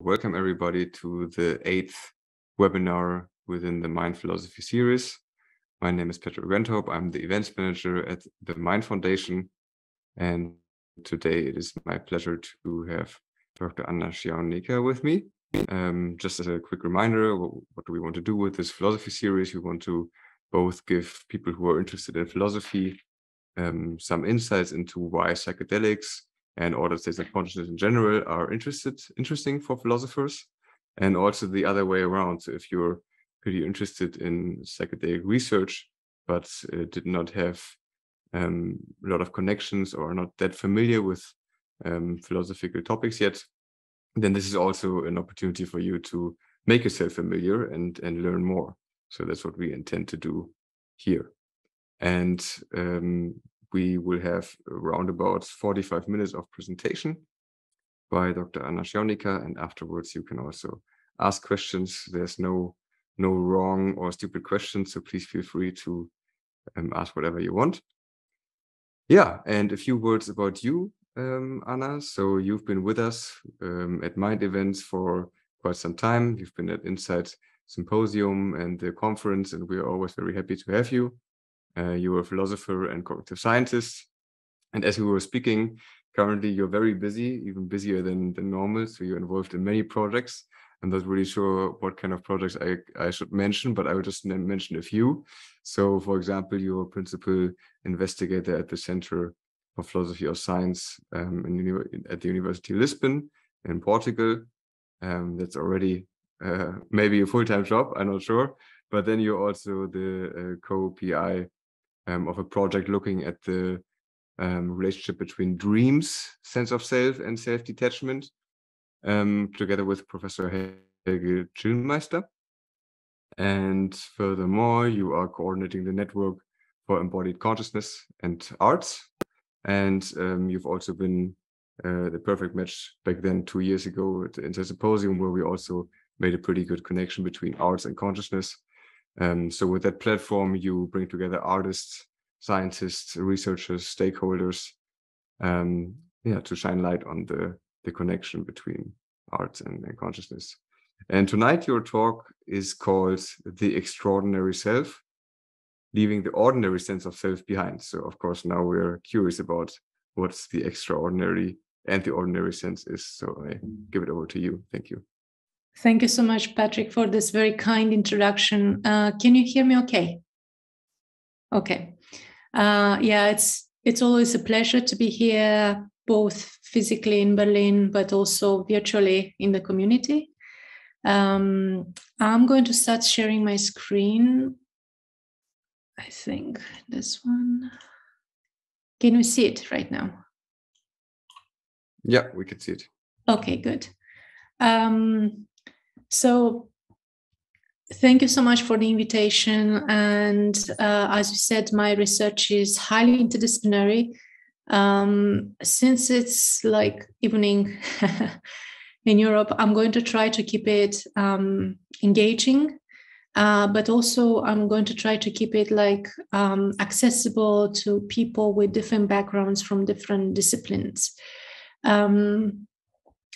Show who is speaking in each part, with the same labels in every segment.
Speaker 1: welcome everybody to the eighth webinar within the Mind Philosophy series. My name is Patrick Wendhaupt. I'm the events manager at the Mind Foundation. And today it is my pleasure to have Dr. Anna Ciaunica with me. Um, just as a quick reminder, what, what do we want to do with this philosophy series? We want to both give people who are interested in philosophy um, some insights into why psychedelics and altered states of consciousness in general are interested interesting for philosophers, and also the other way around. So if you're pretty interested in psychedelic research but uh, did not have um, a lot of connections or are not that familiar with um, philosophical topics yet, then this is also an opportunity for you to make yourself familiar and and learn more. So that's what we intend to do here. And um, we will have around about 45 minutes of presentation by Dr. Anna Ciaunica, and afterwards you can also ask questions. There's no no wrong or stupid questions, so please feel free to um, ask whatever you want. Yeah, and a few words about you, um, Anna. So you've been with us um, at Mind events for quite some time. You've been at Insight Symposium and the conference, and we are always very happy to have you. Uh, you're a philosopher and cognitive scientist. And as we were speaking, currently you're very busy, even busier than, than normal. So you're involved in many projects. I'm not really sure what kind of projects I, I should mention, but I will just mention a few. So, for example, you're a principal investigator at the Center for Philosophy of Science um, in, at the University of Lisbon in Portugal. Um, that's already uh, maybe a full-time job, I'm not sure. But then you're also the uh, co-PI um, of a project looking at the um, relationship between dreams, sense of self, and self detachment, um, together with Professor Helge Gillmeister. And furthermore, you are coordinating the network for embodied consciousness and arts. And um, you've also been uh, the perfect match back then, two years ago, at the Insight Symposium, where we also made a pretty good connection between arts and consciousness. Um, so with that platform, you bring together artists, scientists, researchers, stakeholders, um, yeah, to shine light on the the connection between arts and, and consciousness. And tonight, your talk is called "The Extraordinary Self: Leaving the Ordinary Sense of Self Behind." So, of course, now we're curious about what's the extraordinary and the ordinary sense is. So, I give it over to you. Thank you.
Speaker 2: Thank you so much, Patrick, for this very kind introduction. Uh, can you hear me okay? Okay. Uh, yeah, it's it's always a pleasure to be here, both physically in Berlin, but also virtually in the community. Um, I'm going to start sharing my screen. I think this one. Can you see it right now?
Speaker 1: Yeah, we can see it.
Speaker 2: Okay, good. Um, so thank you so much for the invitation. And uh, as you said, my research is highly interdisciplinary. Um, since it's like evening in Europe, I'm going to try to keep it um, engaging. Uh, but also, I'm going to try to keep it like um, accessible to people with different backgrounds from different disciplines. Um,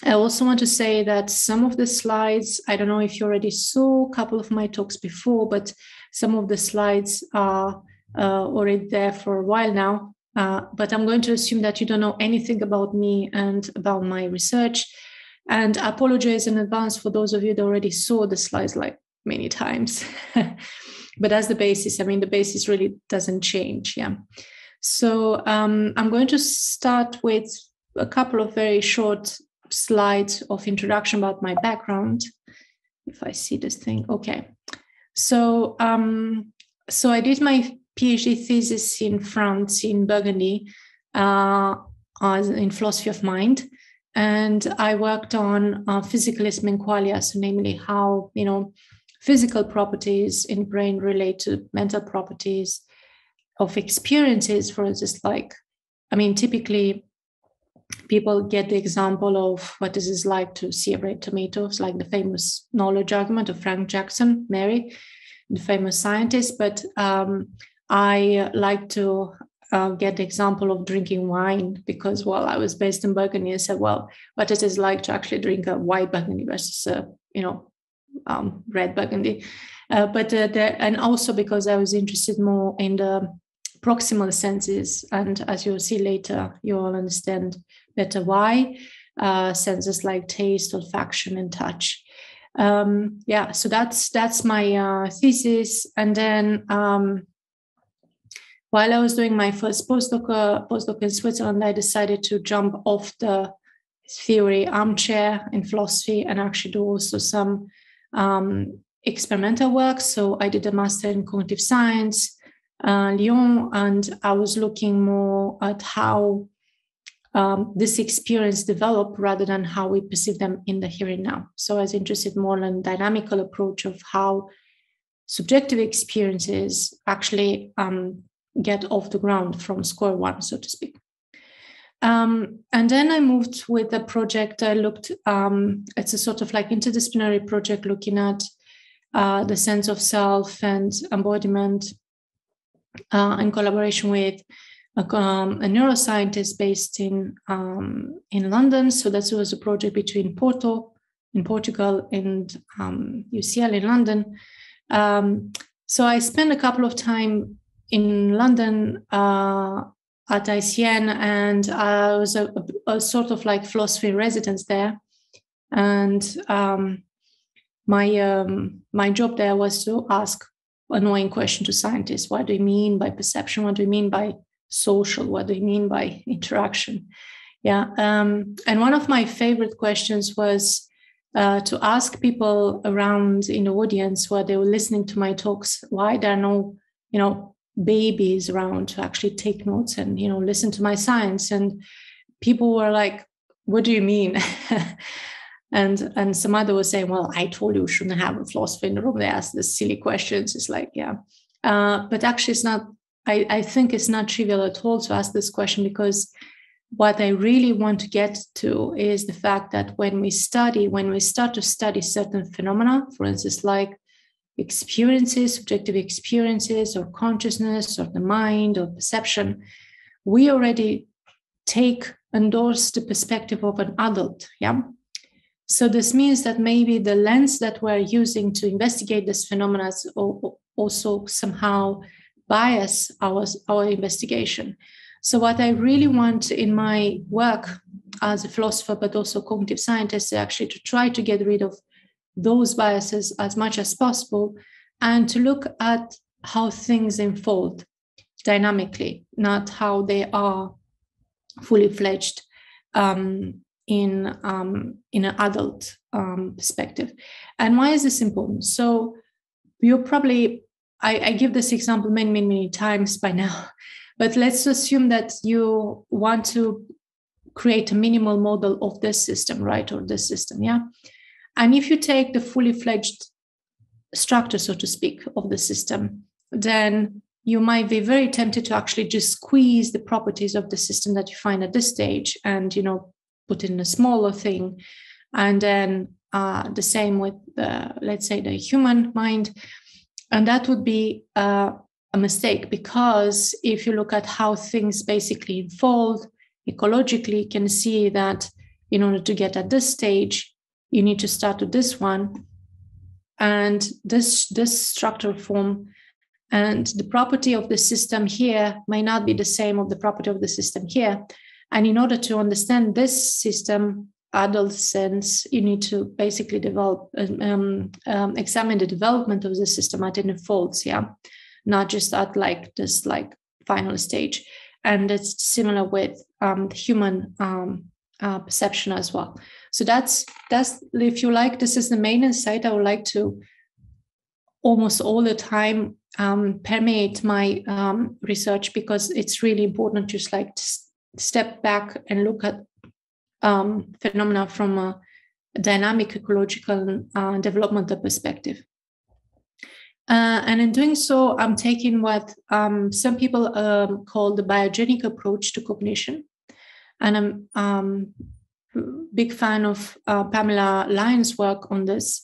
Speaker 2: I also want to say that some of the slides, I don't know if you already saw a couple of my talks before, but some of the slides are uh, already there for a while now. Uh, but I'm going to assume that you don't know anything about me and about my research. And I apologize in advance for those of you that already saw the slides like many times. but as the basis, I mean, the basis really doesn't change. Yeah. So um, I'm going to start with a couple of very short slide of introduction about my background. If I see this thing, okay. So, um, so I did my PhD thesis in France, in Burgundy, uh, in philosophy of mind, and I worked on uh, physicalism and qualia, so namely how you know physical properties in brain relate to mental properties of experiences. For instance, like I mean, typically people get the example of what is it like to see a red tomatoes, like the famous knowledge argument of Frank Jackson, Mary, the famous scientist. But um, I like to uh, get the example of drinking wine because while I was based in Burgundy, I said, well, what it is like to actually drink a white Burgundy versus a, you know, um, red Burgundy. Uh, but uh, the, and also because I was interested more in the proximal senses, and as you'll see later, you'll understand better why uh, senses like taste, olfaction, and touch. Um, yeah, so that's that's my uh, thesis, and then. Um, while I was doing my first postdoc, uh, postdoc in Switzerland, I decided to jump off the theory armchair in philosophy and actually do also some um, experimental work. So I did a master in cognitive science, uh, Lyon, and I was looking more at how um, this experience develop rather than how we perceive them in the here and now. So I was interested more in dynamical approach of how subjective experiences actually um, get off the ground from square one, so to speak. Um, and then I moved with a project. I looked, um, it's a sort of like interdisciplinary project looking at uh, the sense of self and embodiment uh, in collaboration with a, um, a neuroscientist based in, um, in London. So that was a project between Porto in Portugal and UCL um, in London. Um, so I spent a couple of time in London uh, at ICN, and I was a, a, a, sort of like philosophy residence there. And um, my um, my job there was to ask annoying question to scientists: What do you mean by perception? What do you mean by social? What do you mean by interaction? Yeah, um, and one of my favorite questions was uh, to ask people around in the audience where they were listening to my talks why there are no, you know, babies around to actually take notes and you know listen to my science and people were like what do you mean and and some other was saying well i told you, you shouldn't have a philosopher in the room they ask the silly questions it's like yeah uh, but actually it's not I, I think it's not trivial at all to ask this question because what i really want to get to is the fact that when we study when we start to study certain phenomena for instance like experiences, subjective experiences, or consciousness, or the mind, or perception, we already take, endorse the perspective of an adult. Yeah. So this means that maybe the lens that we're using to investigate this phenomena is also somehow bias our, our investigation. So what I really want in my work as a philosopher, but also cognitive scientist, is actually to try to get rid of those biases as much as possible and to look at how things unfold dynamically, not how they are fully fledged um, in um, in an adult um, perspective. And why is this important? So you're probably I, I give this example many, many, many times by now, but let's assume that you want to create a minimal model of this system, right, or this system, yeah. And if you take the fully fledged structure, so to speak, of the system, then you might be very tempted to actually just squeeze the properties of the system that you find at this stage and you know put in a smaller thing and then uh, the same with the let's say the human mind and that would be uh, a mistake because if you look at how things basically unfold ecologically you can see that in order to get at this stage you need to start with this one. And this this structural form and the property of the system here may not be the same of the property of the system here. And in order to understand this system adult sense you need to basically develop um, um, examine the development of the system at any folds yeah? Not just at like this like final stage. And it's similar with um, the human um, uh, perception as well. So that's that's if you like this is the main insight i would like to almost all the time um, permeate my um, research because it's really important just like to step back and look at um, phenomena from a dynamic ecological uh, developmental perspective uh, and in doing so i'm taking what um, some people um, call the biogenic approach to cognition and i'm um, big fan of uh, Pamela Lyon's work on this.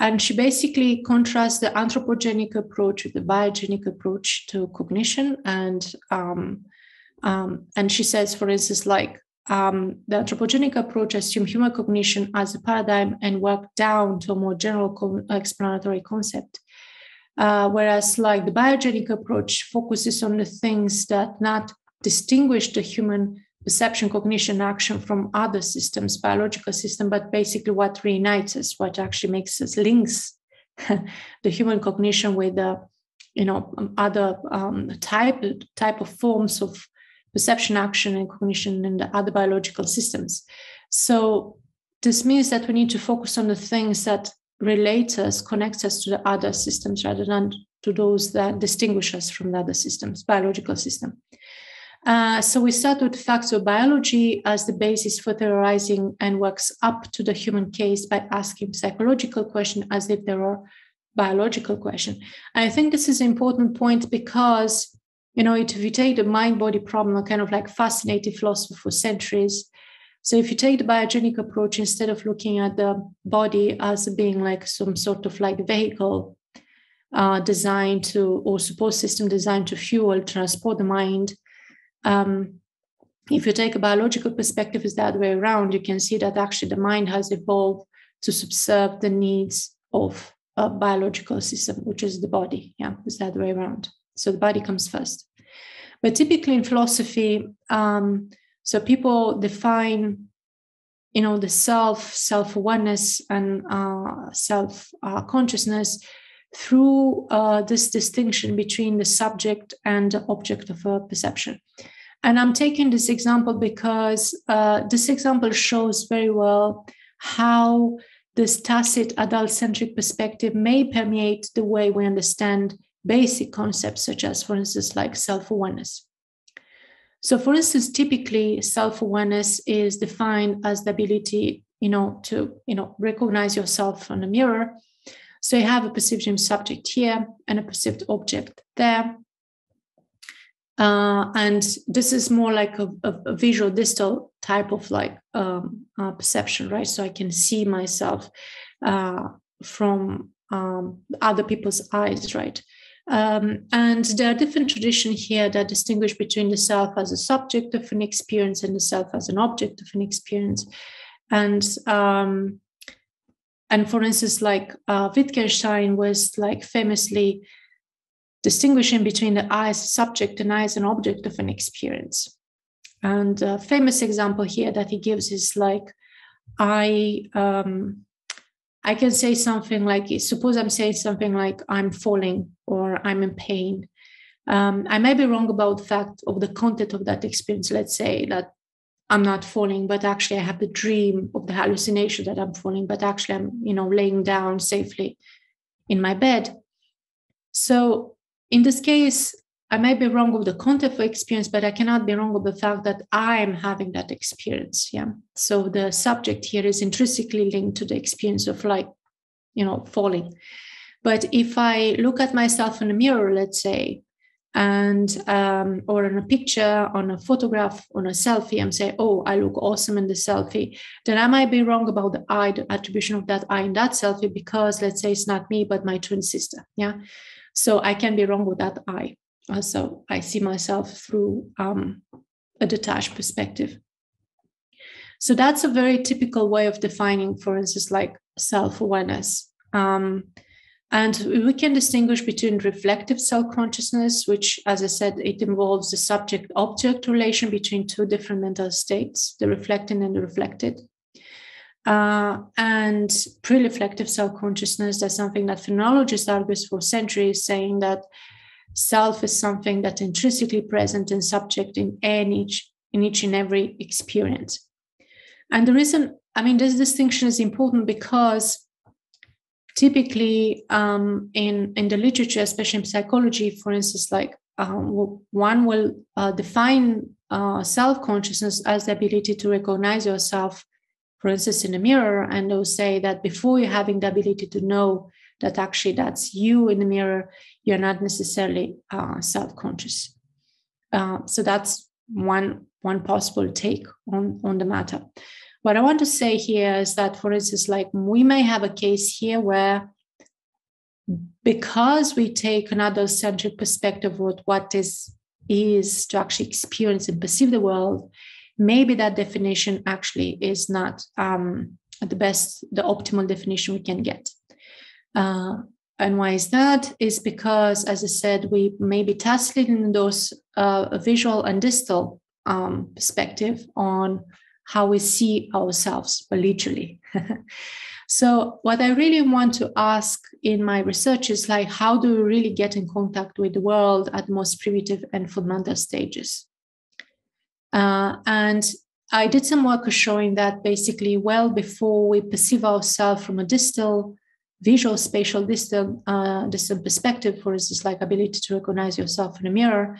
Speaker 2: And she basically contrasts the anthropogenic approach with the biogenic approach to cognition. And um, Um, and she says, for instance, like um, the anthropogenic approach assumes human cognition as a paradigm and work down to a more general co- explanatory concept. Uh, whereas, like the biogenic approach focuses on the things that not distinguish the human perception, cognition, action from other systems, biological system, but basically what reunites us, what actually makes us links the human cognition with the, you know, other um, type type of forms of perception, action, and cognition in the other biological systems. So this means that we need to focus on the things that relate us, connect us to the other systems rather than to those that distinguish us from the other systems, biological system. Uh, so we start with facts of biology as the basis for theorizing and works up to the human case by asking psychological question as if there are biological question. I think this is an important point because, you know, if you take the mind-body problem, a kind of like fascinated philosophy for centuries. So if you take the biogenic approach, instead of looking at the body as being like some sort of like vehicle uh, designed to, or support system designed to fuel, transport the mind, um, if you take a biological perspective, is that way around, you can see that actually the mind has evolved to subserve the needs of a biological system, which is the body. Yeah, it's that way around. So the body comes first. But typically in philosophy, um, so people define, you know, the self, self-awareness, and uh, self-consciousness uh, through uh, this distinction between the subject and the object of a perception. And I'm taking this example because uh, this example shows very well how this tacit adult centric perspective may permeate the way we understand basic concepts, such as, for instance, like self awareness. So, for instance, typically self awareness is defined as the ability, you know, to you know recognize yourself on a mirror. So you have a perceived subject here and a perceived object there. Uh, and this is more like a, a, a visual distal type of like um, uh, perception, right? So I can see myself uh, from um, other people's eyes, right? Um, and there are different traditions here that distinguish between the self as a subject of an experience and the self as an object of an experience. And um, and for instance, like uh, Wittgenstein was like famously distinguishing between the I as a subject and I as an object of an experience. And a famous example here that he gives is like, I um, I can say something like, suppose I'm saying something like, I'm falling or I'm in pain. Um, I may be wrong about the fact of the content of that experience. Let's say that I'm not falling, but actually I have the dream of the hallucination that I'm falling, but actually I'm, you know, laying down safely in my bed. So in this case, I may be wrong with the content of experience, but I cannot be wrong with the fact that I am having that experience. Yeah. So the subject here is intrinsically linked to the experience of like, you know, falling. But if I look at myself in a mirror, let's say, and um, or in a picture, on a photograph, on a selfie, and say, "Oh, I look awesome in the selfie," then I might be wrong about the I, the attribution of that I in that selfie, because let's say it's not me, but my twin sister. Yeah. So I can be wrong with that I. Uh, so I see myself through um, a detached perspective. So that's a very typical way of defining, for instance, like self awareness. Um, and we can distinguish between reflective self consciousness, which, as I said, it involves the subject object relation between two different mental states, the reflecting and the reflected. Uh, and pre-reflective self-consciousness, that's something that phenomenologists argues for centuries, saying that self is something that's intrinsically present and subject in any in each and every experience. And the reason, I mean, this distinction is important because typically um, in in the literature, especially in psychology, for instance, like um, one will uh, define uh, self consciousness as the ability to recognize yourself for instance, in a mirror, and they'll say that before you having the ability to know that actually that's you in the mirror, you're not necessarily uh, self-conscious. Uh, so that's one one possible take on on the matter. What I want to say here is that, for instance, like we may have a case here where because we take another centric perspective of what what is is to actually experience and perceive the world, maybe that definition actually is not um, the best, the optimal definition we can get. Uh, and why is that? Is because, as I said, we may be tacitly endorse uh, a visual and distal um, perspective on how we see ourselves, literally. so, what I really want to ask in my research is like, how do we really get in contact with the world at most primitive and fundamental stages? Uh, and I did some work showing that basically, well before we perceive ourselves from a distal visual spatial distant, uh, distant perspective, for instance, like ability to recognize yourself in a mirror,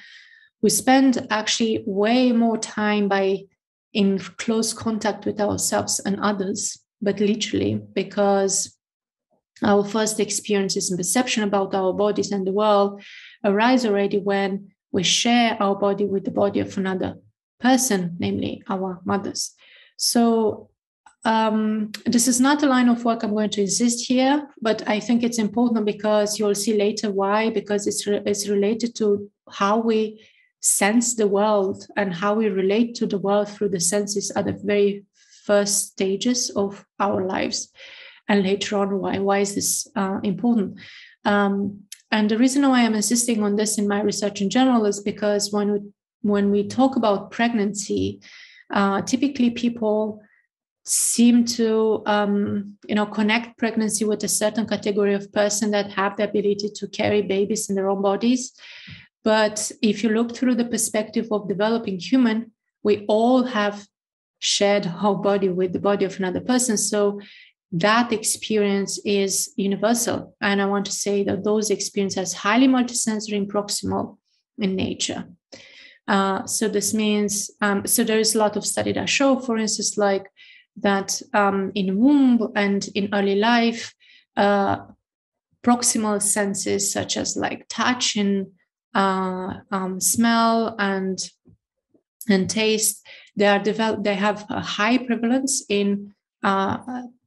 Speaker 2: we spend actually way more time by in close contact with ourselves and others, but literally because our first experiences and perception about our bodies and the world arise already when we share our body with the body of another person, namely our mothers. So um, this is not a line of work I'm going to insist here, but I think it's important because you'll see later why, because it's, re- it's related to how we sense the world and how we relate to the world through the senses at the very first stages of our lives. And later on, why, why is this uh, important? Um, and the reason why I'm insisting on this in my research in general is because when we, when we talk about pregnancy, uh, typically people seem to um, you know connect pregnancy with a certain category of person that have the ability to carry babies in their own bodies. But if you look through the perspective of developing human we all have shared our body with the body of another person. So that experience is universal. And i want to say that those experiences highly multisensory and proximal in nature. Uh, so this means um, so there is a lot of study that show for instance like that um, in womb and in early life, uh, proximal senses such as like touch and uh, um, smell and and taste, they are developed. They have a high prevalence in uh,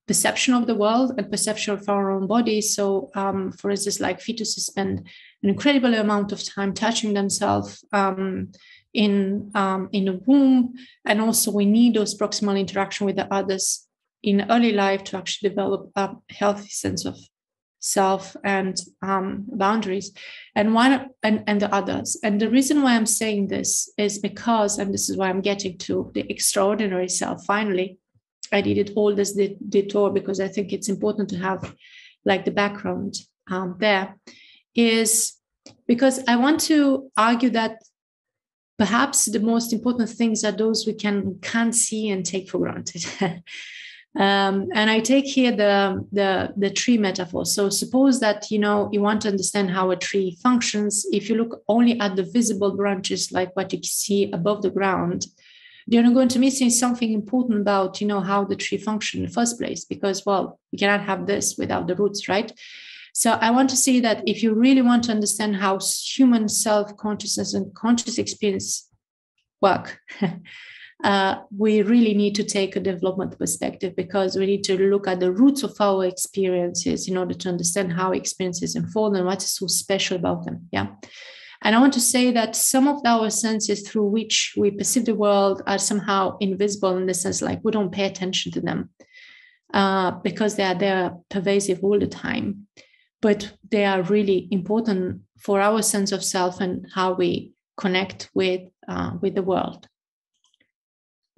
Speaker 2: perception of the world and perception of our own body. So, um, for instance, like fetuses spend an incredible amount of time touching themselves. Um, in um, in a womb, and also we need those proximal interaction with the others in early life to actually develop a healthy sense of self and um, boundaries and one and, and the others. And the reason why i'm saying this is because and this is why i'm getting to the extraordinary self finally i did it all this detour because i think it's important to have like the background um, there is because i want to argue that perhaps the most important things are those we can can't see and take for granted. um, and I take here the, the the tree metaphor. So suppose that you know you want to understand how a tree functions. If you look only at the visible branches, like what you see above the ground, you're going to miss something important about you know how the tree functions in the first place. Because well, you cannot have this without the roots, right? So I want to say that if you really want to understand how human self-consciousness and conscious experience work, uh, we really need to take a development perspective because we need to look at the roots of our experiences in order to understand how experiences unfold and what is so special about them. Yeah. And I want to say that some of our senses through which we perceive the world are somehow invisible in the sense like we don't pay attention to them uh, because they are there pervasive all the time but they are really important for our sense of self and how we connect with uh, with the world.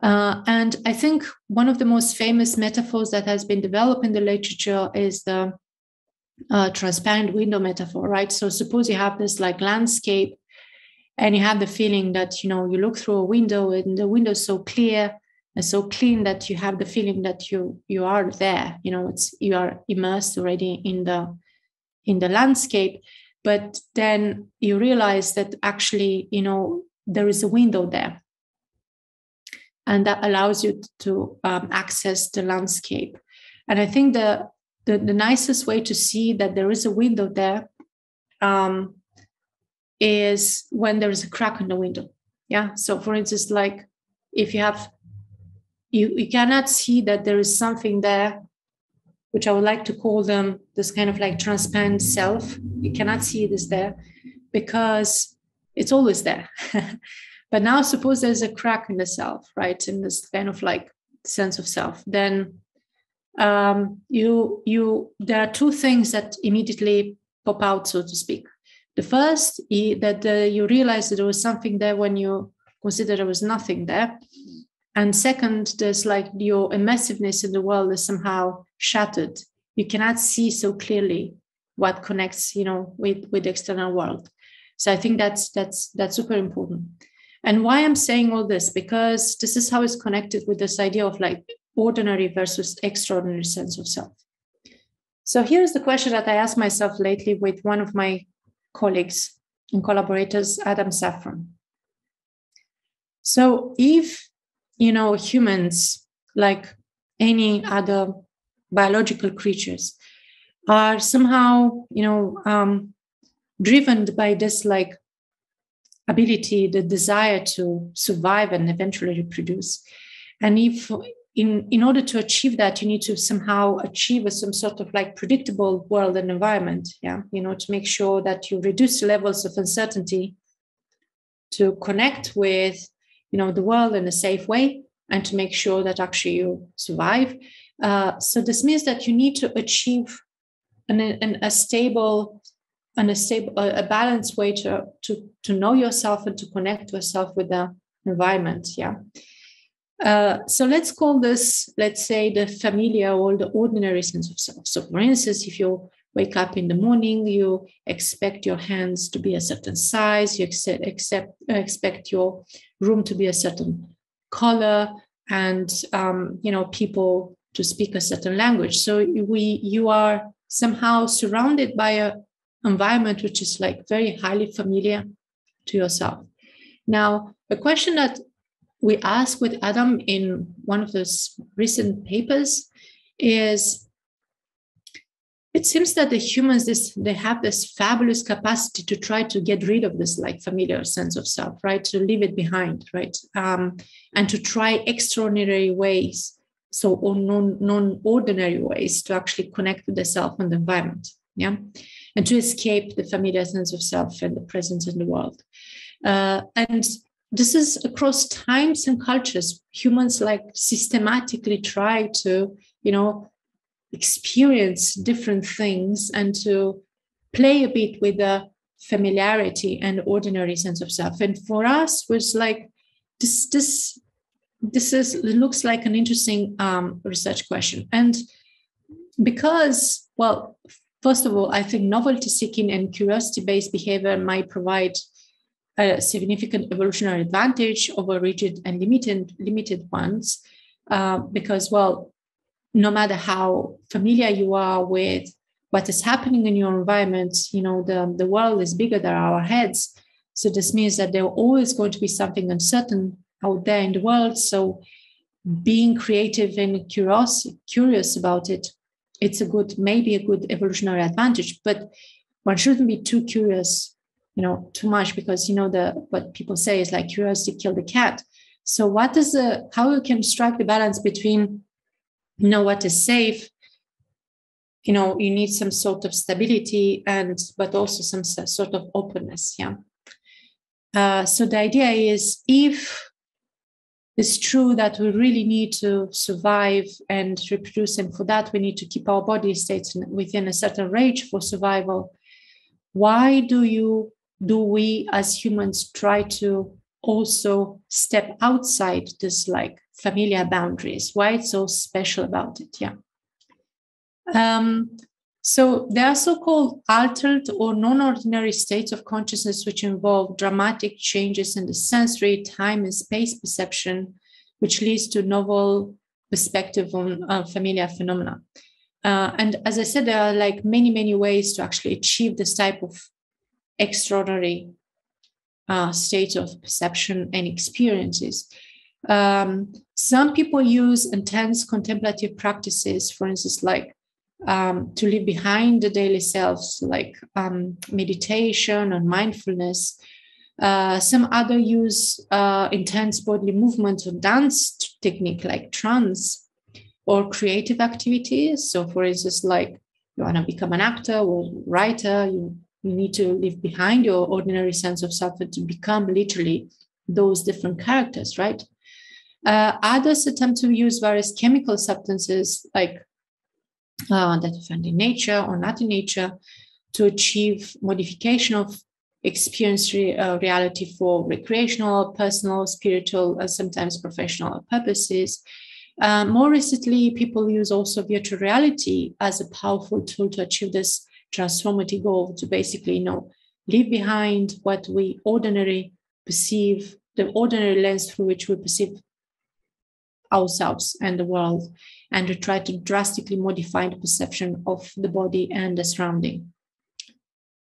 Speaker 2: Uh, and I think one of the most famous metaphors that has been developed in the literature is the uh, transparent window metaphor, right? So suppose you have this like landscape, and you have the feeling that you know you look through a window and the window is so clear and so clean that you have the feeling that you you are there. You know, it's you are immersed already in the in the landscape but then you realize that actually you know there is a window there. And that allows you to um, access the landscape. And i think the, the, the nicest way to see that there is a window there um, is when there is a crack in the window. Yeah? So for instance like if you have you, you cannot see that there is something there which I would like to call them this kind of like transparent self. You cannot see this there because it's always there. but now suppose there's a crack in the self, right? In this kind of like sense of self, then um, you you there are two things that immediately pop out, so to speak. The first is that uh, you realize that there was something there when you consider there was nothing there. And second, there's like your immersiveness in the world is somehow shattered. You cannot see so clearly what connects, you know, with with the external world. So I think that's that's that's super important. And why I'm saying all this because this is how it's connected with this idea of like ordinary versus extraordinary sense of self. So here's the question that I asked myself lately with one of my colleagues and collaborators, Adam Safron. So if you know humans, like any other biological creatures, are somehow you know um, driven by this like ability, the desire to survive and eventually reproduce, and if in, in order to achieve that, you need to somehow achieve a, some sort of like predictable world and environment. Yeah, you know, to make sure that you reduce levels of uncertainty to connect with, you know, the world in a safe way and to make sure that actually you survive. Uh, so this means that you need to achieve an, an, a stable and a stable, a balanced way to, to, to know yourself and to connect yourself with the environment. Yeah. Uh, so let's call this, let's say, the familiar or the ordinary sense of self. So, for instance, if you wake up in the morning, you expect your hands to be a certain size, you accept, accept, expect your room to be a certain color, and um, you know people to speak a certain language. So we, you are somehow surrounded by a environment which is like very highly familiar to yourself. Now, a question that we asked with Adam in one of those recent papers is it seems that the humans this they have this fabulous capacity to try to get rid of this like familiar sense of self right to leave it behind right um, and to try extraordinary ways so or non non-ordinary ways to actually connect with the self and the environment yeah? And to escape the familiar sense of self and the presence in the world. Uh, and this is across times and cultures. Humans like systematically try to you know experience different things and to play a bit with the familiarity and ordinary sense of self. And for us was like this this this is looks like an interesting um, research question. And because well first of all i think novelty seeking and curiosity based behavior might provide a significant evolutionary advantage over rigid and limited limited ones uh, because well no matter how familiar you are with what is happening in your environment you know the, the world is bigger than our heads. So this means that there's always going to be something uncertain out there in the world. So being creative and curious curious about it it's a good maybe a good evolutionary advantage but one shouldn't be too curious you know too much because you know the what people say is like curiosity killed the cat. So what is the how you can strike the balance between you know what is safe you know you need some sort of stability and but also some sort of openness yeah? Uh, so the idea is if it's true that we really need to survive and reproduce and for that we need to keep our body states within a certain range for survival. Why do you do we as humans try to also step outside this like familiar boundaries? Why it's so special about it? Yeah. Um, so there are so-called altered or non-ordinary states of consciousness which involve dramatic changes in the sensory time and space perception which leads to novel perspective on uh, familiar phenomena uh, and as i said there are like many many ways to actually achieve this type of extraordinary uh, states of perception and experiences. Um, some people use intense contemplative practices, for instance, like um, to leave behind the daily selves, like um, meditation and mindfulness. Uh, some other use uh, intense bodily movements or dance technique like trance or creative activities. So, for instance, like you want to become an actor or writer, you you need to leave behind your ordinary sense of self to become literally those different characters, right? Uh, others attempt to use various chemical substances like uh, that are found in nature or not in nature to achieve modification of experience re- uh, reality for recreational, personal, spiritual, and sometimes professional purposes. Uh, more recently, people use also virtual reality as a powerful tool to achieve this transformative goal to basically, you know, leave behind what we ordinarily perceive, the ordinary lens through which we perceive ourselves and the world, and to try to drastically modify the perception of the body and the surrounding.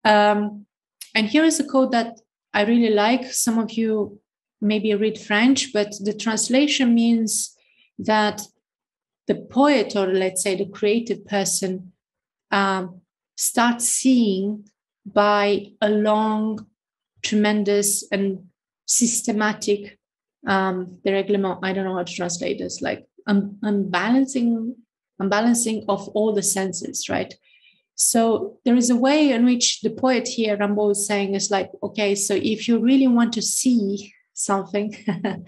Speaker 2: Um, and here is a quote that I really like. Some of you maybe read French, but the translation means that the poet, or let's say the creative person, um, starts seeing by a long, tremendous, and systematic um, dérèglement. I don't know how to translate this, like un- unbalancing, unbalancing of all the senses, right? So there is a way in which the poet here, Rimbaud, is saying is like, okay, so if you really want to see something,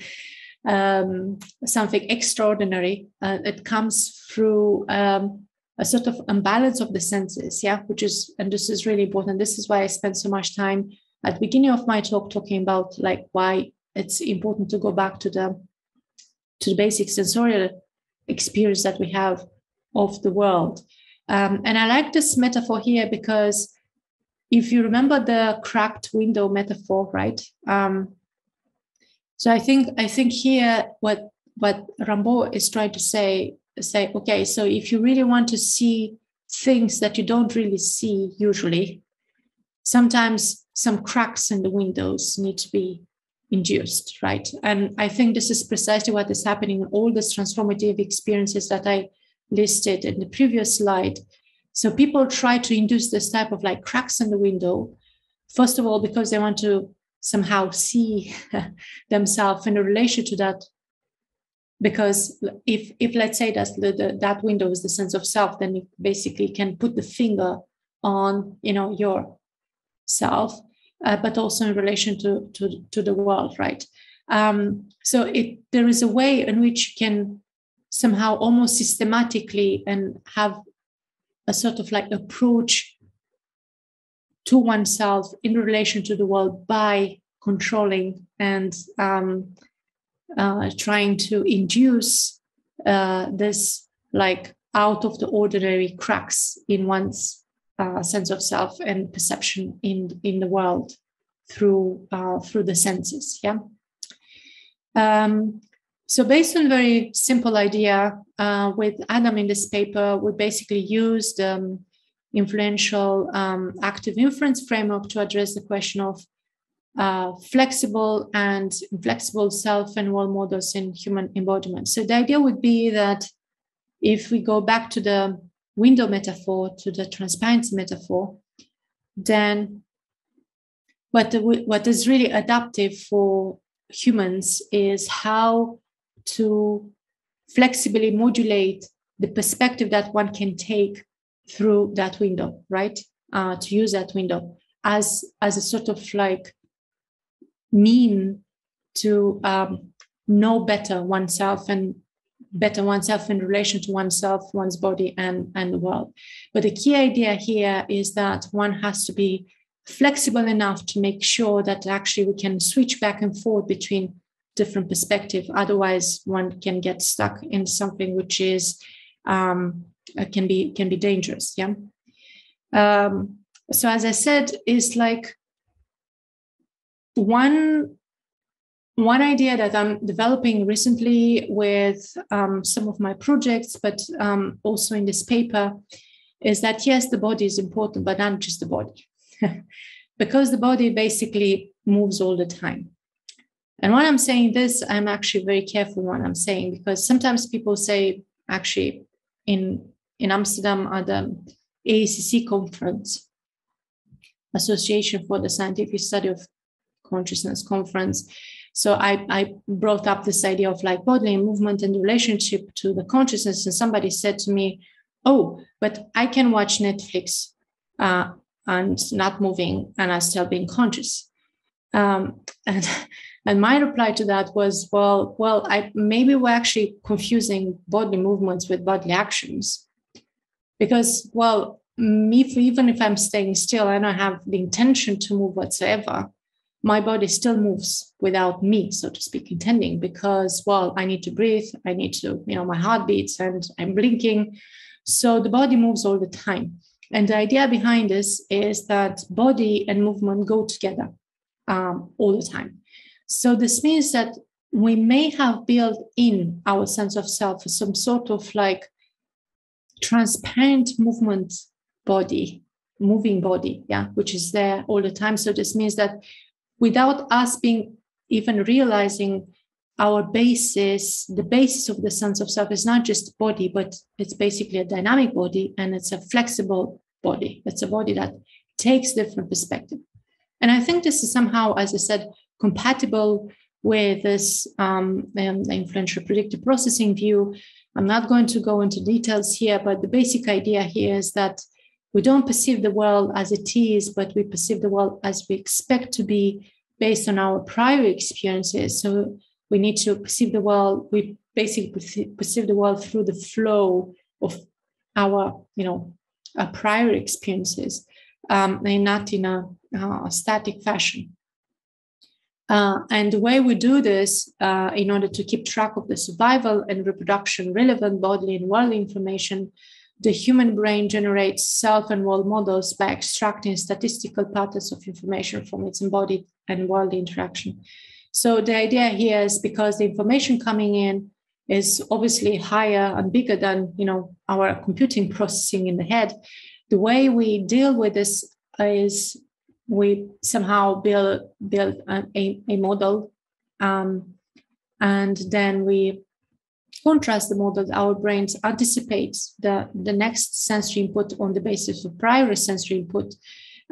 Speaker 2: um, something extraordinary, uh, it comes through um, a sort of imbalance of the senses, yeah, which is, and this is really important. This is why I spent so much time at the beginning of my talk talking about like why it's important to go back to the to the basic sensorial experience that we have of the world um, and I like this metaphor here because if you remember the cracked window metaphor, right? Um, so I think I think here what what Rimbaud is trying to say say okay, so if you really want to see things that you don't really see usually, sometimes some cracks in the windows need to be induced, right? And I think this is precisely what is happening in all these transformative experiences that I listed in the previous slide. So people try to induce this type of like cracks in the window, first of all, because they want to somehow see themselves in relation to that. Because if, if let's say that the, the, that window is the sense of self, then you basically can put the finger on, you know, your self, uh, but also in relation to, to, to the world, right? Um, so it, there is a way in which you can somehow almost systematically and have a sort of like approach to oneself in relation to the world by controlling and um, uh, trying to induce uh, this like out of the ordinary cracks in one's uh, sense of self and perception in in the world through uh, through the senses yeah um, so based on very simple idea uh, with Adam in this paper, we basically used um, influential um, active inference framework to address the question of uh, flexible and inflexible self and world models in human embodiment. So the idea would be that if we go back to the window metaphor, to the transparency metaphor, then what, what is really adaptive for humans is how to flexibly modulate the perspective that one can take through that window, right? Uh, to use that window as as a sort of like mean to um, know better oneself and better oneself in relation to oneself, one's body, and and the world. But the key idea here is that one has to be flexible enough to make sure that actually we can switch back and forth between different perspective. Otherwise, one can get stuck in something which is um, uh, can be can be dangerous. Yeah. Um, so as I said, is like one one idea that I'm developing recently with um, some of my projects, but um, also in this paper, is that yes, the body is important, but not just the body, because the body basically moves all the time. And when I'm saying this, I'm actually very careful what I'm saying because sometimes people say, actually, in in Amsterdam at the ASSC conference, Association for the Scientific Study of Consciousness conference. So I, I brought up this idea of like bodily movement and relationship to the consciousness. And somebody said to me, Oh, but I can watch Netflix uh, and not moving and I still being conscious. Um, and and my reply to that was, well, well, I maybe we're actually confusing bodily movements with bodily actions, because well, if, even if I'm staying still I have the intention to move whatsoever, my body still moves without me, so to speak, intending, because well, I need to breathe, I need to, you know, my heart beats and I'm blinking, so the body moves all the time. And the idea behind this is that body and movement go together um, all the time. So this means that we may have built in our sense of self some sort of like transparent movement body, moving body, yeah, which is there all the time. So this means that without us being even realizing our basis, the basis of the sense of self is not just body, but it's basically a dynamic body and it's a flexible body. It's a body that takes different perspective. And I think this is somehow, as I said, compatible with this um, um, influential predictive processing view. I'm not going to go into details here, but the basic idea here is that we don't perceive the world as it is, but we perceive the world as we expect to be based on our prior experiences. So we need to perceive the world we basically perceive the world through the flow of our you know uh, prior experiences um, and not in a, uh, static fashion uh, and the way we do this uh, in order to keep track of the survival and reproduction relevant bodily and worldly information the human brain generates self and world models by extracting statistical patterns of information from its embodied and worldly interaction so the idea here is because the information coming in is obviously higher and bigger than you know our computing processing in the head. The way we deal with this is we somehow build build a, a model, um, and then we contrast the model. Our brains anticipate the the next sensory input on the basis of prior sensory input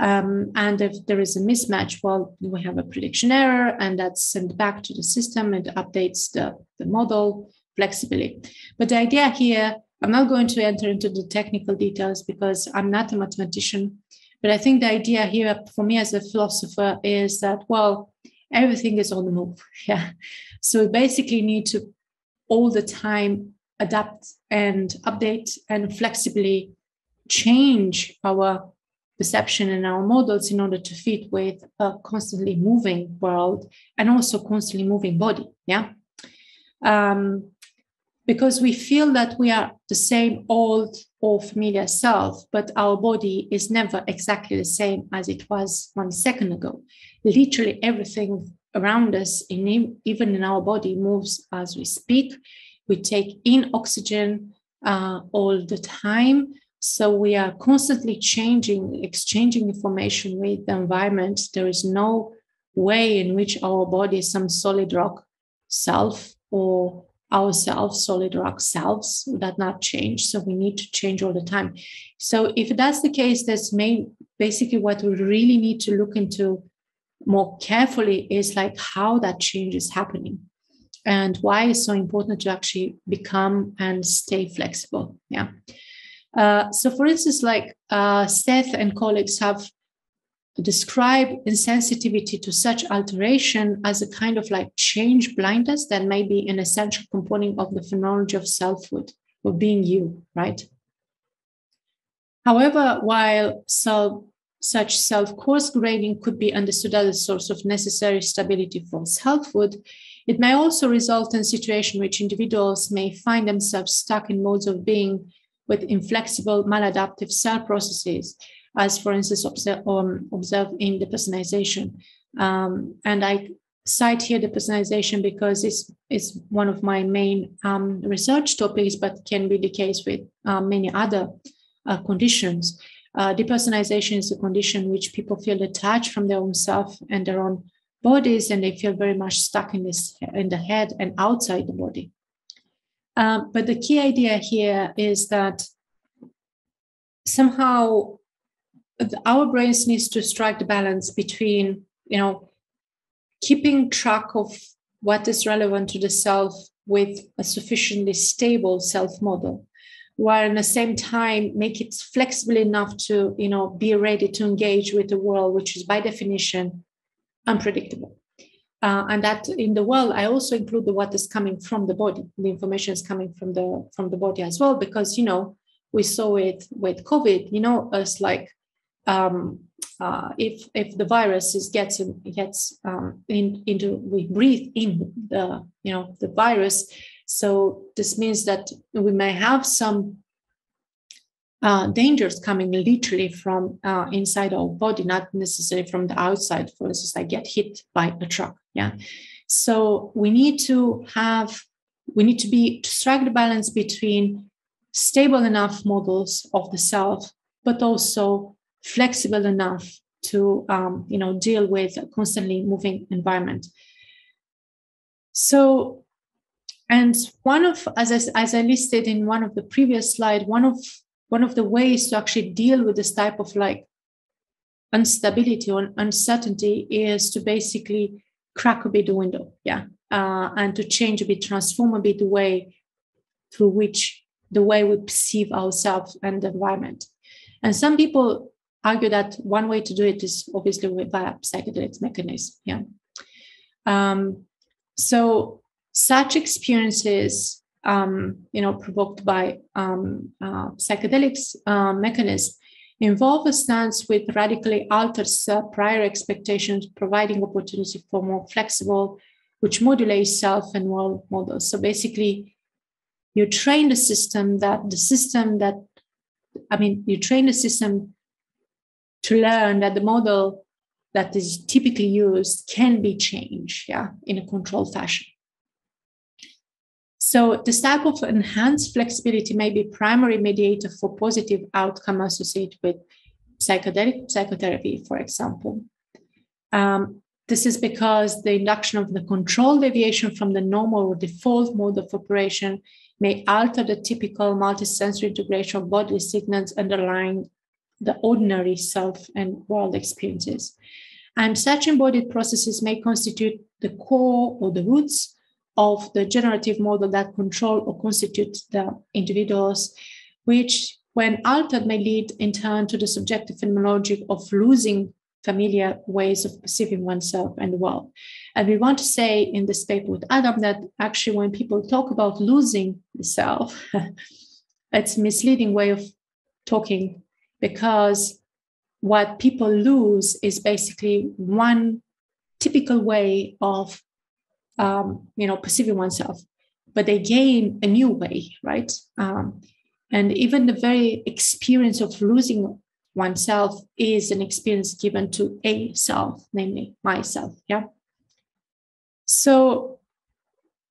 Speaker 2: um, and if there is a mismatch, well, we have a prediction error, and that's sent back to the system and updates the, the model flexibly. But the idea here, I'm not going to enter into the technical details because I'm not a mathematician. But I think the idea here for me as a philosopher is that, well, everything is on the move. Yeah. So we basically need to all the time adapt and update and flexibly change our perception and our models in order to fit with a constantly moving world and also constantly moving body. Yeah. Um, because we feel that we are the same old or familiar self, but our body is never exactly the same as it was one second ago. Literally everything around us, in, even in our body, moves as we speak. We take in oxygen uh, all the time. So we are constantly changing, exchanging information with the environment. There is no way in which our body is some solid rock self or ourselves, solid rock selves that not change. So we need to change all the time. So if that's the case, that's main basically what we really need to look into more carefully is like how that change is happening and why it's so important to actually become and stay flexible. Yeah. Uh, so, for instance, like uh, Seth and colleagues have described insensitivity to such alteration as a kind of like change blindness that may be an essential component of the phenomenology of selfhood, of being you, right? However, while self, such self coarse graining could be understood as a source of necessary stability for selfhood, it may also result in situations which individuals may find themselves stuck in modes of being with inflexible maladaptive cell processes, as for instance observe, um, observed in depersonalization. Um, and I cite here depersonalization because it's, it's one of my main um, research topics, but can be the case with uh, many other uh, conditions. Uh, depersonalization is a condition which people feel detached from their own self and their own bodies, and they feel very much stuck in this in the head and outside the body. Um, but the key idea here is that somehow our brains needs to strike the balance between, you know, keeping track of what is relevant to the self with a sufficiently stable self model, while at the same time make it flexible enough to you know be ready to engage with the world which is by definition unpredictable. Uh, and that in the world i also include the what is coming from the body. The information is coming from the from the body as well because you know we saw it with covid you know as like um, uh, if if the virus is gets gets um, in, into we breathe in the you know the virus so this means that we may have some uh, dangers coming literally from uh, inside our body, not necessarily from the outside. For instance, I get hit by a truck. Yeah. So we need to have, we need to be to strike the balance between stable enough models of the self, but also flexible enough to, um, you know, deal with a constantly moving environment. So and one of, as I, as I listed in one of the previous slide, one of one of the ways to actually deal with this type of like instability or uncertainty is to basically crack a bit the window, yeah, uh, and to change a bit, transform a bit the way through which the way we perceive ourselves and the environment. And some people argue that one way to do it is obviously via psychedelic mechanism, yeah. Um, so such experiences, um, you know, provoked by um, uh, psychedelics uh, mechanisms, involve a stance with radically alters uh, prior expectations, providing opportunity for more flexible, which modulates self and world models. So basically, you train the system that the system that, I mean, you train the system to learn that the model that is typically used can be changed, yeah, in a controlled fashion. So this type of enhanced flexibility may be primary mediator for positive outcome associated with psychedelic psychotherapy, for example. Um, this is because the induction of the control deviation from the normal or default mode of operation may alter the typical multisensory integration of bodily signals underlying the ordinary self and world experiences. And such embodied processes may constitute the core or the roots of the generative model that control or constitute the individuals, which, when altered, may lead in turn to the subjective phenomenology of losing familiar ways of perceiving oneself and the world. And we want to say in this paper with Adam that actually, when people talk about losing the self, it's a misleading way of talking because what people lose is basically one typical way of um, you know, perceiving oneself, but they gain a new way, right? Um, and even the very experience of losing oneself is an experience given to a self, namely myself. Yeah. So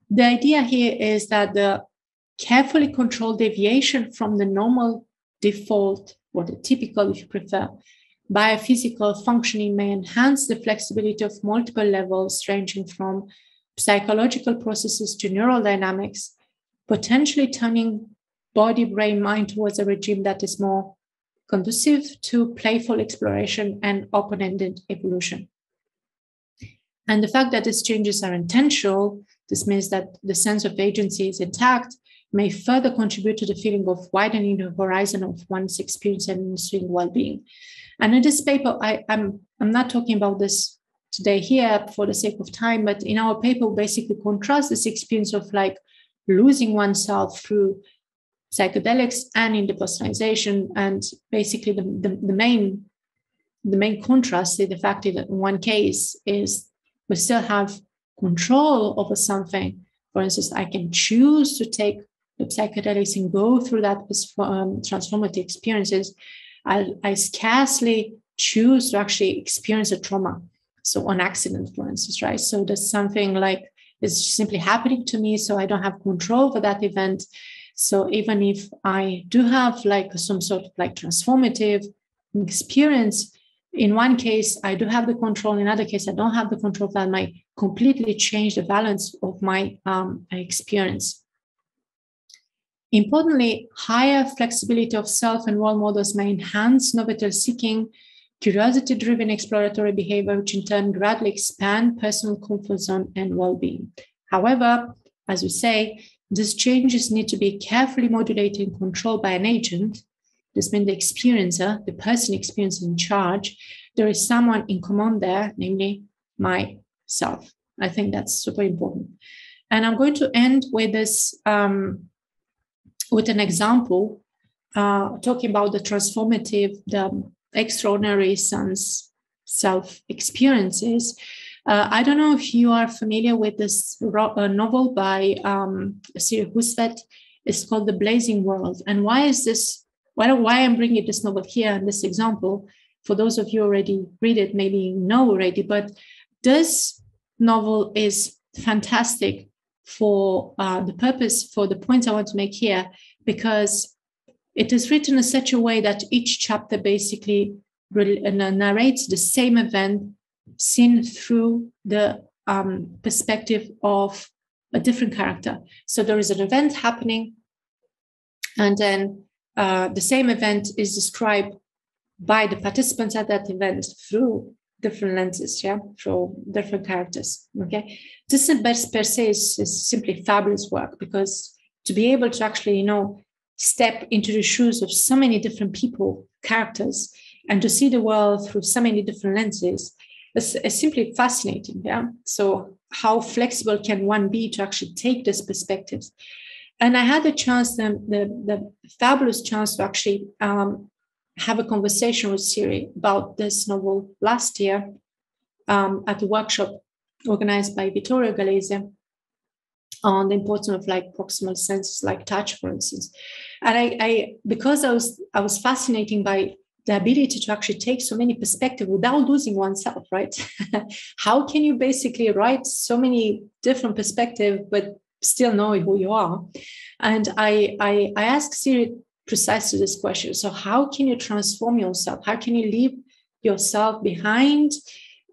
Speaker 2: the idea here is that the carefully controlled deviation from the normal default or the typical, if you prefer, biophysical functioning may enhance the flexibility of multiple levels, ranging from psychological processes to neural dynamics, potentially turning body, brain, mind towards a regime that is more conducive to playful exploration and open ended evolution. And the fact that these changes are intentional, this means that the sense of agency is intact, may further contribute to the feeling of widening the horizon of one's experience and ensuing well being. And in this paper, I, I'm, I'm not talking about this today here for the sake of time, but in our paper, we basically contrast this experience of like losing oneself through psychedelics and in depersonalization. And basically the, the, the main the main contrast is the fact that in one case is we still have control over something. For instance, I can choose to take the psychedelics and go through that um, transformative experiences. I, I scarcely choose to actually experience a trauma so on accident for instance right? So there's something like is simply happening to me so i don't have control over that event. So even if i do have like some sort of like transformative experience in one case i do have the control in another case i don't have the control that might completely change the balance of my um, experience. Importantly higher flexibility of self and role models may enhance novelty seeking curiosity driven exploratory behavior, which in turn gradually expand personal comfort zone and well being. However, as we say, these changes need to be carefully modulated and controlled by an agent. This means the experiencer, the person experiencing in charge. There is someone in command there, namely myself. I think that's super important. And I'm going to end with this um, with an example, uh, talking about the transformative, the extraordinary sense self experiences. Uh, I don't know if you are familiar with this ro- uh, novel by um, Siri Hustvedt. It's called The Blazing World. And why is this? Why, why I'm bringing this novel here and this example? For those of you already read it, maybe you know already, but this novel is fantastic for uh, the purpose, for the points I want to make here, because it is written in such a way that each chapter basically narrates the same event seen through the um, perspective of a different character. So there is an event happening, and then uh, the same event is described by the participants at that event through different lenses, yeah, through different characters. Okay, this is per se is, is simply fabulous work because to be able to actually, you know, step into the shoes of so many different people, characters, and to see the world through so many different lenses is, is simply fascinating. Yeah. So how flexible can one be to actually take these perspectives? And I had the chance, the, the, the fabulous chance to actually um, have a conversation with Siri about this novel last year um, at a workshop organized by Vittorio Gallese on the importance of like proximal senses like touch for instance and I, I because i was i was fascinating by the ability to actually take so many perspectives without losing oneself right how can you basically write so many different perspectives but still know who you are and i i, I asked siri precisely this question. So, how can you transform yourself? How can you leave yourself behind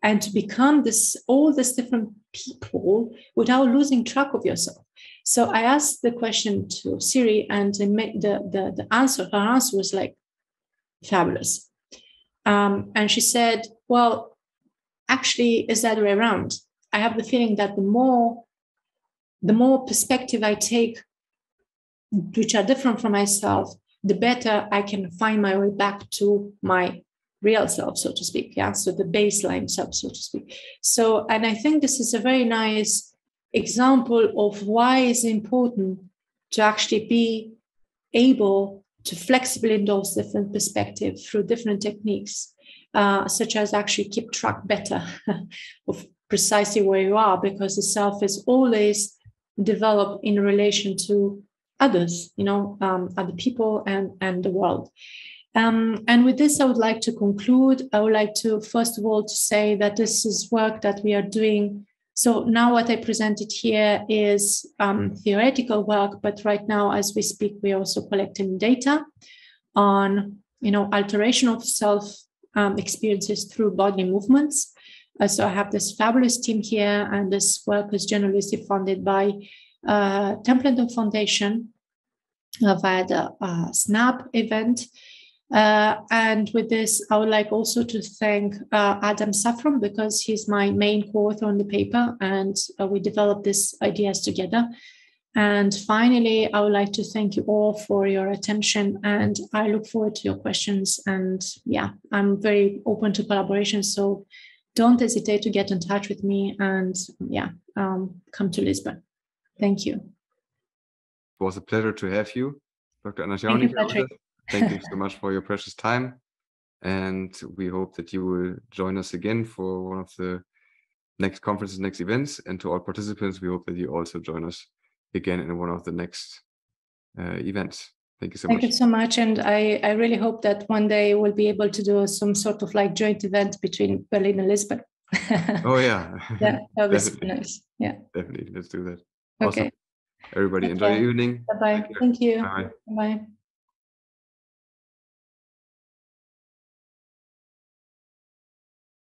Speaker 2: and to become this all these different people without losing track of yourself? So I asked the question to Siri, and the the, the answer her answer was like fabulous. Um, and she said, "Well, actually, is that way around? I have the feeling that the more the more perspective I take, which are different from myself, the better I can find my way back to my real self, so to speak. Yeah. So the baseline self, so to speak. So, and I think this is a very nice example of why it's important to actually be able to flexibly endorse different perspectives through different techniques, uh, such as actually keep track better of precisely where you are, because the self is always developed in relation to others, you know, um, other people and, and the world. Um, and with this, I would like to conclude. I would like to, first of all, to say that this is work that we are doing. So now what I presented here is um, theoretical work, but right now, as we speak, we're also collecting data on, you know, alteration of self um, experiences through bodily movements. Uh, so I have this fabulous team here, and this work is generously funded by uh, Templeton Foundation via the uh, SNAP event. Uh, and with this, I would like also to thank uh, Adam Safron because he's my main co-author on the paper, and uh, we developed these ideas together. And finally, I would like to thank you all for your attention, and I look forward to your questions. And yeah, I'm very open to collaboration, so don't hesitate to get in touch with me. And yeah, um, come to Lisbon. Thank you.
Speaker 1: It was a pleasure to have you, Dr. Anna Ciaunica. Thank you, Thank you so much for your precious time. And we hope that you will join us again for one of the next conferences, next events. And to all participants, we hope that you also join us again in one of the next uh, events. Thank you so
Speaker 2: Thank
Speaker 1: much.
Speaker 2: Thank you so much. And I, I really hope that one day we'll be able to do some sort of like joint event between Berlin and Lisbon.
Speaker 1: oh, yeah.
Speaker 2: yeah, that would be nice. Yeah.
Speaker 1: Definitely. Let's do that.
Speaker 2: Okay. Awesome.
Speaker 1: Everybody, enjoy your evening.
Speaker 2: Bye bye. Thank you. Bye bye.